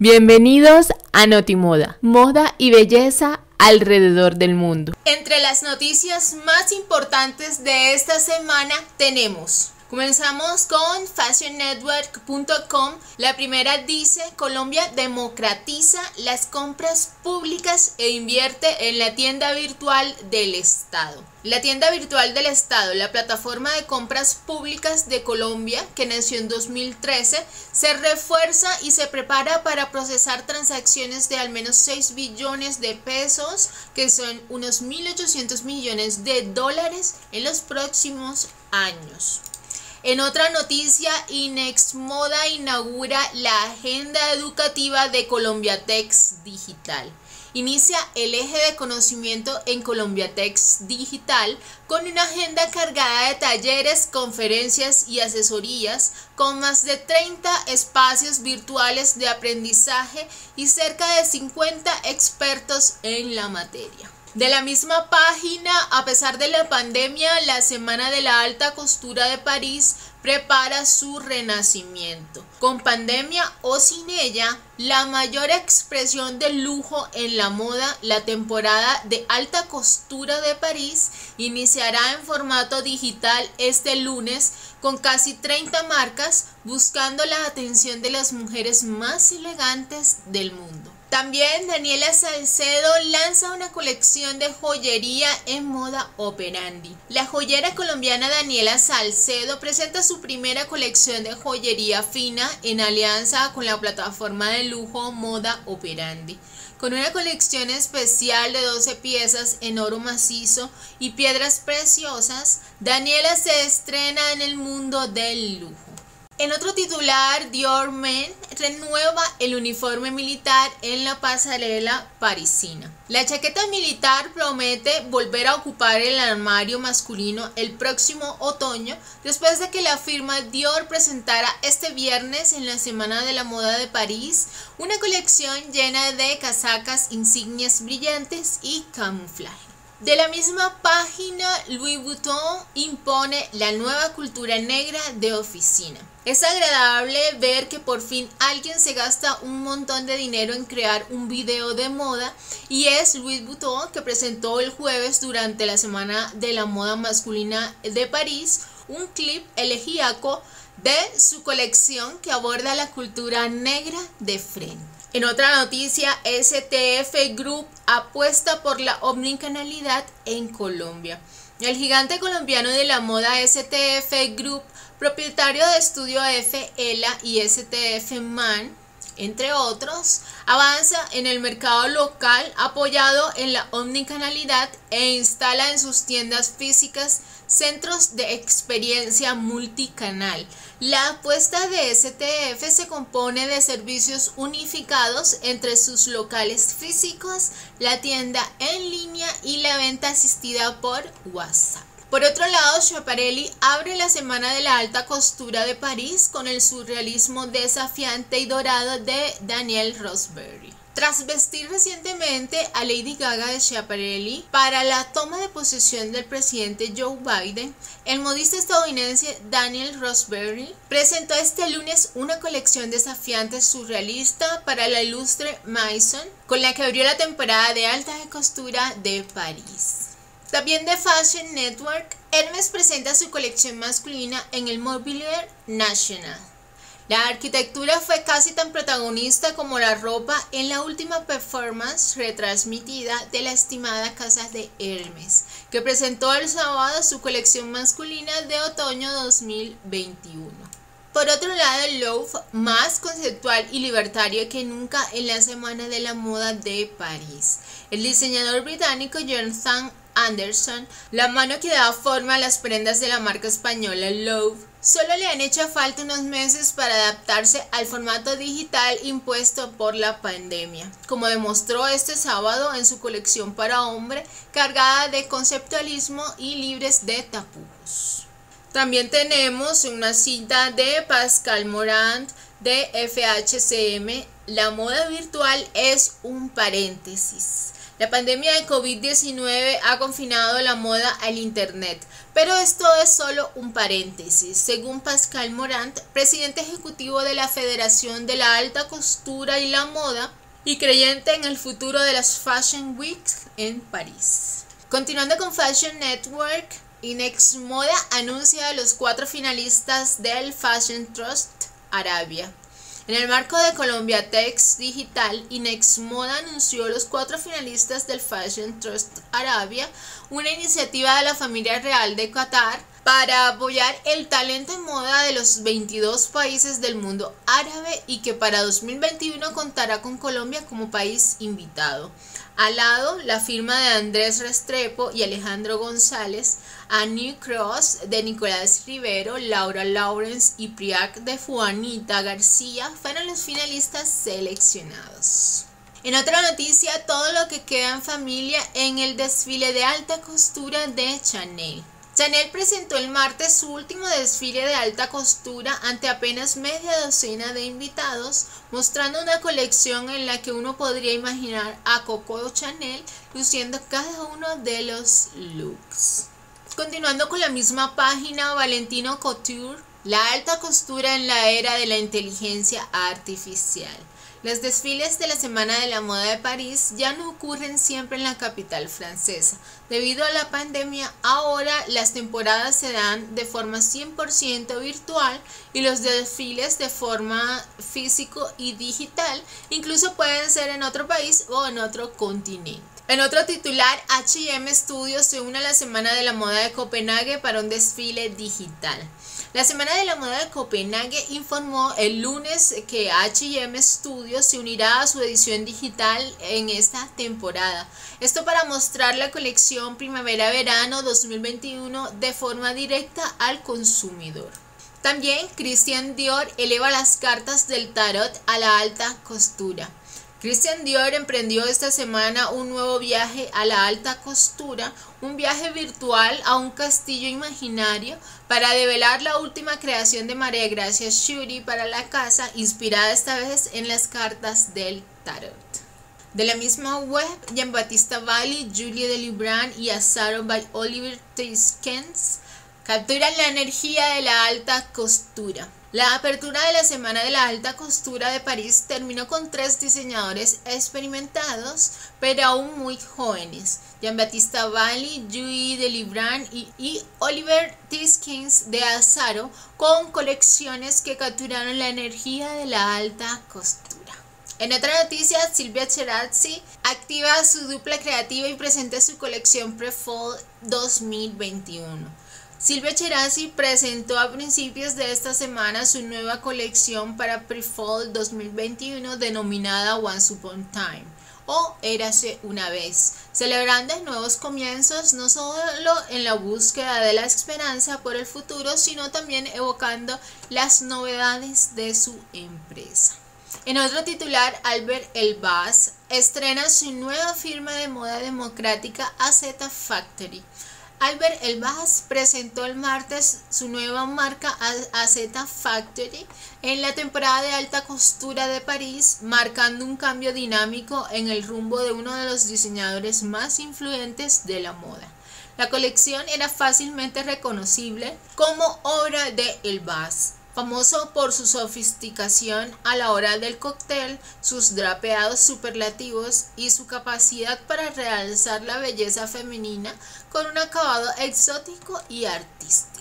Bienvenidos a Notimoda, moda y belleza alrededor del mundo. Entre las noticias más importantes de esta semana tenemos Comenzamos con fashionnetwork.com. La primera dice, Colombia democratiza las compras públicas e invierte en la tienda virtual del Estado. La tienda virtual del Estado, la plataforma de compras públicas de Colombia, que nació en 2013, se refuerza y se prepara para procesar transacciones de al menos 6 billones de pesos, que son unos 1.800 millones de dólares en los próximos años. En otra noticia, Inexmoda inaugura la agenda educativa de Colombiatex Digital. Inicia el eje de conocimiento en Colombiatex Digital con una agenda cargada de talleres, conferencias y asesorías con más de 30 espacios virtuales de aprendizaje y cerca de 50 expertos en la materia. De la misma página, a pesar de la pandemia, la Semana de la Alta Costura de París prepara su renacimiento. Con pandemia o sin ella, la mayor expresión del lujo en la moda, la temporada de alta costura de París, iniciará en formato digital este lunes con casi 30 marcas buscando la atención de las mujeres más elegantes del mundo. También Daniela Salcedo lanza una colección de joyería en moda operandi. La joyera colombiana Daniela Salcedo presenta su primera colección de joyería fina en alianza con la plataforma de lujo Moda Operandi. Con una colección especial de 12 piezas en oro macizo y piedras preciosas, Daniela se estrena en el mundo del lujo. En otro titular, Dior Men renueva el uniforme militar en la pasarela parisina. La chaqueta militar promete volver a ocupar el armario masculino el próximo otoño después de que la firma Dior presentara este viernes en la Semana de la Moda de París una colección llena de casacas, insignias brillantes y camuflaje. De la misma página, Louis Vuitton impone la nueva cultura negra de oficina. Es agradable ver que por fin alguien se gasta un montón de dinero en crear un video de moda y es Louis Vuitton que presentó el jueves durante la Semana de la Moda Masculina de París un clip elegíaco de su colección que aborda la cultura negra de frente. En otra noticia, STF Group apuesta por la omnicanalidad en Colombia. El gigante colombiano de la moda STF Group, propietario de Estudio F, ELA y STF Man, entre otros, avanza en el mercado local apoyado en la omnicanalidad e instala en sus tiendas físicas centros de experiencia multicanal. La apuesta de STF se compone de servicios unificados entre sus locales físicos, la tienda en línea y la venta asistida por WhatsApp. Por otro lado, Schiaparelli abre la Semana de la Alta Costura de París con el surrealismo desafiante y dorado de Daniel Rosberry. Tras vestir recientemente a Lady Gaga de Schiaparelli para la toma de posesión del presidente Joe Biden, el modista estadounidense Daniel Rosberry presentó este lunes una colección desafiante surrealista para la ilustre Maison, con la que abrió la temporada de alta costura de París. También de Fashion Network, Hermes presenta su colección masculina en el Mobilier National. La arquitectura fue casi tan protagonista como la ropa en la última performance retransmitida de la estimada casa de Hermes, que presentó el sábado su colección masculina de otoño 2021. Por otro lado, Love, más conceptual y libertario que nunca en la Semana de la Moda de París. El diseñador británico Jonathan Anderson, la mano que da forma a las prendas de la marca española Love, solo le han hecho falta unos meses para adaptarse al formato digital impuesto por la pandemia, como demostró este sábado en su colección para hombre cargada de conceptualismo y libres de tapujos. También tenemos una cita de Pascal Morand de FHCM. La moda virtual es un paréntesis La pandemia de COVID-19 ha confinado la moda al Internet, pero esto es solo un paréntesis. Según Pascal Morant, presidente ejecutivo de la Federación de la Alta Costura y la Moda y creyente en el futuro de las Fashion Weeks en París. Continuando con Fashion Network, Inex Moda anuncia a los cuatro finalistas del Fashion Trust Arabia. En el marco de Colombia Tex Digital, Inex Moda anunció los cuatro finalistas del Fashion Trust Arabia, una iniciativa de la familia real de Qatar para apoyar el talento en moda de los 22 países del mundo árabe y que para 2021 contará con Colombia como país invitado. Al lado, la firma de Andrés Restrepo y Alejandro González, a New Cross de Nicolás Rivero, Laura Lawrence y Priac de Juanita García fueron los finalistas seleccionados. En otra noticia, todo lo que queda en familia en el desfile de alta costura de Chanel. Chanel presentó el martes su último desfile de alta costura ante apenas media docena de invitados, mostrando una colección en la que uno podría imaginar a Coco Chanel luciendo cada uno de los looks. Continuando con la misma página, Valentino Couture, la alta costura en la era de la inteligencia artificial. Los desfiles de la Semana de la Moda de París ya no ocurren siempre en la capital francesa. Debido a la pandemia, ahora las temporadas se dan de forma 100% virtual y los desfiles de forma físico y digital incluso pueden ser en otro país o en otro continente. En otro titular, HM Studios se une a la Semana de la Moda de Copenhague para un desfile digital. La Semana de la Moda de Copenhague informó el lunes que HM Studios se unirá a su edición digital en esta temporada. Esto para mostrar la colección Primavera-Verano 2021 de forma directa al consumidor. También Christian Dior eleva las cartas del tarot a la alta costura. Christian Dior emprendió esta semana un nuevo viaje a la alta costura, un viaje virtual a un castillo imaginario para develar la última creación de María Gracia Shuri para la casa, inspirada esta vez en las cartas del tarot. De la misma web, Jean-Baptiste Valli, Julie Delibran y Azaro by Oliver Tiskens capturan la energía de la alta costura. La apertura de la Semana de la Alta Costura de París terminó con tres diseñadores experimentados, pero aún muy jóvenes, Jean-Baptiste Valli, Julie de Libran y, Oliver Tiskins de Azaro, con colecciones que capturaron la energía de la alta costura. En otra noticia, Silvia Cherazzi activa su dupla creativa y presenta su colección Pre-Fall 2021. Silvia Cherasi presentó a principios de esta semana su nueva colección para Pre-Fall 2021 denominada Once Upon Time o Érase una vez, celebrando nuevos comienzos no solo en la búsqueda de la esperanza por el futuro, sino también evocando las novedades de su empresa. En otro titular, Albert Elbaz estrena su nueva firma de moda democrática AZ Factory Albert Elbaz presentó el martes su nueva marca AZ Factory en la temporada de alta costura de París, marcando un cambio dinámico en el rumbo de uno de los diseñadores más influyentes de la moda. La colección era fácilmente reconocible como obra de Elbaz famoso por su sofisticación a la hora del cóctel, sus drapeados superlativos y su capacidad para realzar la belleza femenina con un acabado exótico y artístico.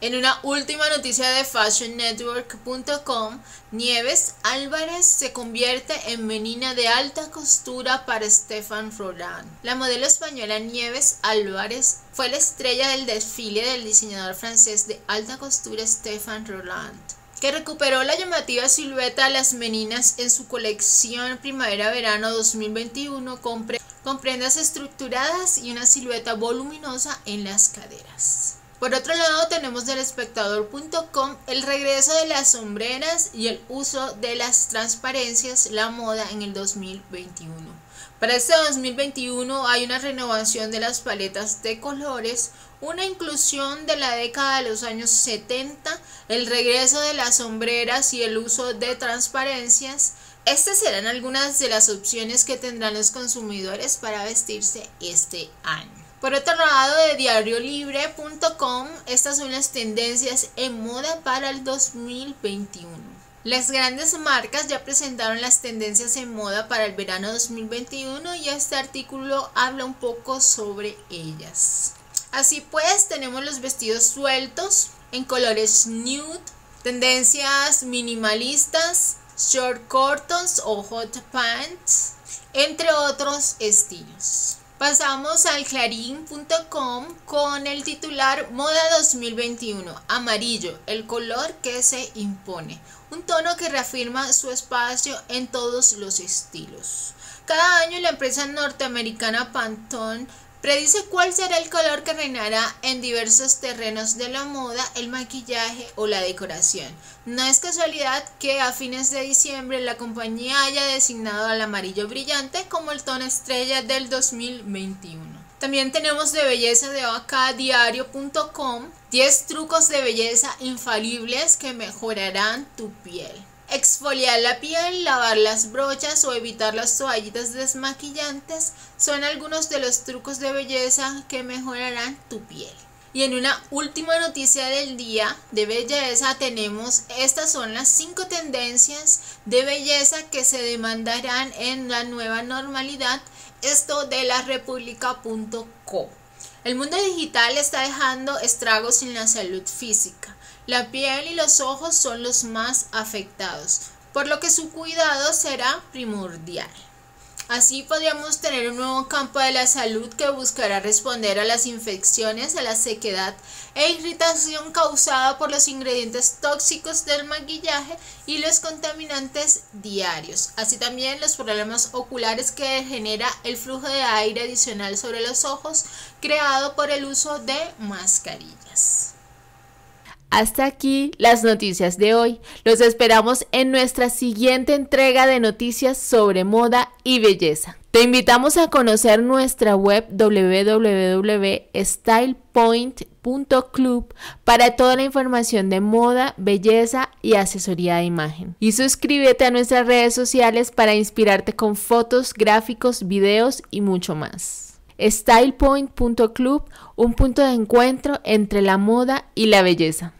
En una última noticia de fashionnetwork.com, Nieves Álvarez se convierte en menina de alta costura para Stefan Roland. La modelo española Nieves Álvarez fue la estrella del desfile del diseñador francés de alta costura Stefan Roland que recuperó la llamativa silueta de las meninas en su colección Primavera-Verano 2021 con, con prendas estructuradas y una silueta voluminosa en las caderas. Por otro lado tenemos del espectador.com el regreso de las sombreras y el uso de las transparencias, la moda en el 2021. Para este 2021 hay una renovación de las paletas de colores, una inclusión de la década de los años 70, el regreso de las sombreras y el uso de transparencias, Estas serán algunas de las opciones que tendrán los consumidores para vestirse este año. Por otro lado, de diariolibre.com, estas son las tendencias en moda para el 2021. Las grandes marcas ya presentaron las tendencias en moda para el verano 2021 y este artículo habla un poco sobre ellas. Así pues, tenemos los vestidos sueltos en colores nude, tendencias minimalistas, short cortons o hot pants, entre otros estilos. Pasamos al clarín.com con el titular Moda 2021, amarillo, el color que se impone, un tono que reafirma su espacio en todos los estilos. Cada año la empresa norteamericana Pantone Predice cuál será el color que reinará en diversos terrenos de la moda, el maquillaje o la decoración. No es casualidad que a fines de diciembre la compañía haya designado al amarillo brillante como el tono estrella del 2021. También tenemos de belleza de diario.com 10 trucos de belleza infalibles que mejorarán tu piel. Exfoliar la piel, lavar las brochas o evitar las toallitas desmaquillantes son algunos de los trucos de belleza que mejorarán tu piel. Y en una última noticia del día de belleza tenemos, estas son las 5 tendencias de belleza que se demandarán en la nueva normalidad, esto de la república.co. El mundo digital está dejando estragos en la salud física. La piel y los ojos son los más afectados, por lo que su cuidado será primordial. Así podríamos tener un nuevo campo de la salud que buscará responder a las infecciones, a la sequedad e irritación causada por los ingredientes tóxicos del maquillaje y los contaminantes diarios, así también los problemas oculares que genera el flujo de aire adicional sobre los ojos creado por el uso de mascarillas. Hasta aquí las noticias de hoy. Los esperamos en nuestra siguiente entrega de noticias sobre moda y belleza. Te invitamos a conocer nuestra web www.stylepoint.club para toda la información de moda, belleza y asesoría de imagen. Y suscríbete a nuestras redes sociales para inspirarte con fotos, gráficos, videos y mucho más. StylePoint.club, un punto de encuentro entre la moda y la belleza.